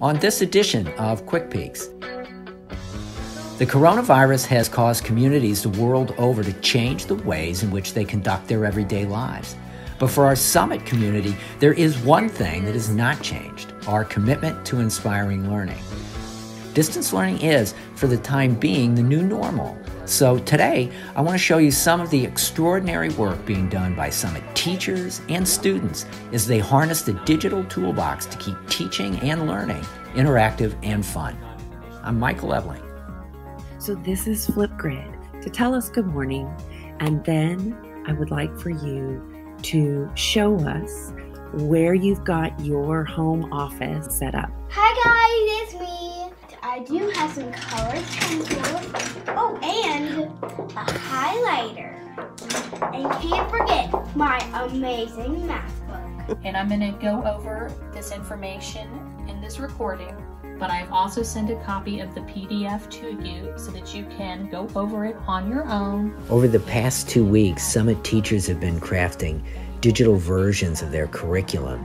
On this edition of Quick Peaks, the coronavirus has caused communities the world over to change the ways in which they conduct their everyday lives. But for our summit community, there is one thing that has not changed our commitment to inspiring learning. Distance learning is, for the time being, the new normal. So today, I want to show you some of the extraordinary work being done by Summit teachers and students as they harness the digital toolbox to keep teaching and learning interactive and fun. I'm Michael Ebling. So this is Flipgrid to tell us good morning, and then I would like for you to show us where you've got your home office set up. Hi guys, it's me. I do have some color pencils. Oh, and a highlighter. And can't forget my amazing math book. And I'm going to go over this information in this recording, but I've also sent a copy of the PDF to you so that you can go over it on your own. Over the past two weeks, Summit teachers have been crafting digital versions of their curriculum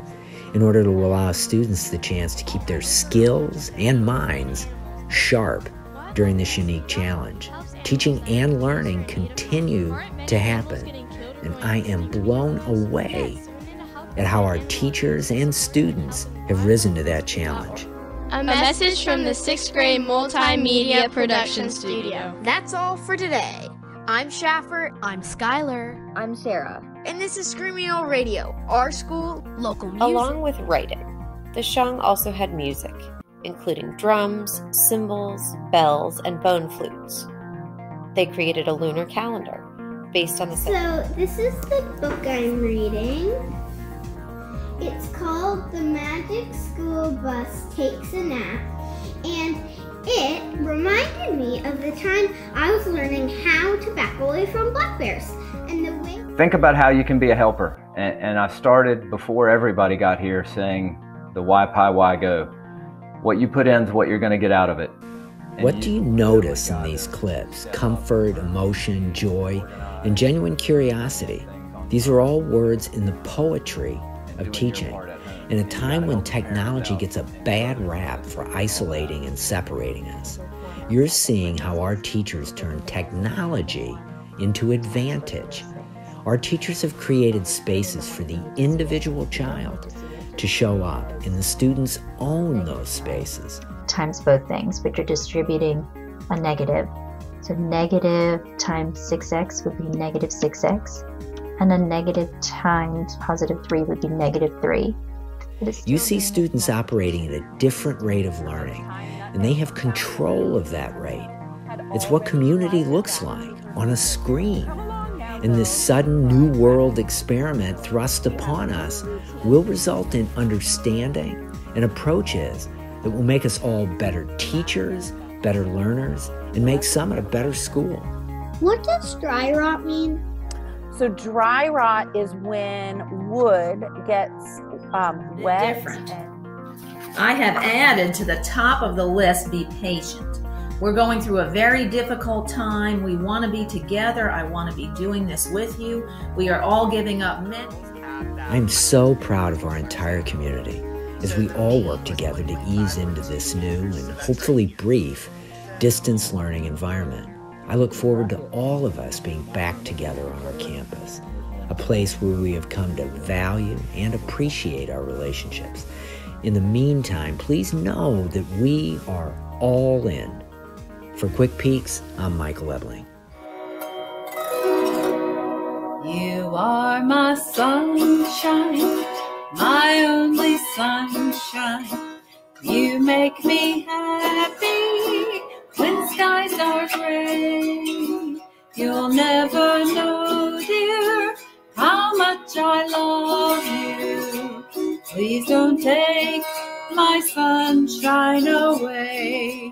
in order to allow students the chance to keep their skills and minds sharp during this unique challenge. Teaching and learning continue to happen, and I am blown away at how our teachers and students have risen to that challenge. A message from the sixth grade multimedia production studio. That's all for today. I'm Schaffer. I'm Skylar. I'm Sarah. And this is Screaming Owl Radio, our school, local music. Along with writing, the Shang also had music including drums, cymbals, bells, and bone flutes. They created a lunar calendar based on the. So, this is the book I'm reading. It's called The Magic School Bus Takes a Nap, and it reminded me of the time I was learning how to back away from black bears. And the way. Think about how you can be a helper. And, and I started before everybody got here saying the why pie why go what you put in is what you're going to get out of it. And what do you notice in these clips? Comfort, emotion, joy, and genuine curiosity. These are all words in the poetry of teaching. In a time when technology gets a bad rap for isolating and separating us, you're seeing how our teachers turn technology into advantage. Our teachers have created spaces for the individual child to show up, and the students own those spaces. Times both things, but you're distributing a negative. So negative times 6x would be negative 6x, and a negative times positive 3 would be negative 3. You see students operating at a different rate of learning, and they have control of that rate. It's what community looks like on a screen and this sudden new world experiment thrust upon us will result in understanding and approaches that will make us all better teachers, better learners, and make Summit a better school. What does dry rot mean? So, dry rot is when wood gets um, wet. Different. I have added to the top of the list be patient. We're going through a very difficult time. We want to be together. I want to be doing this with you. We are all giving up many. I'm so proud of our entire community as we all work together to ease into this new and hopefully brief distance learning environment. I look forward to all of us being back together on our campus, a place where we have come to value and appreciate our relationships. In the meantime, please know that we are all in for Quick Peaks, I'm Michael Ebling. You are my sunshine, my only sunshine. You make me happy You'll never know, dear, how much I love you. Please don't take my sunshine away.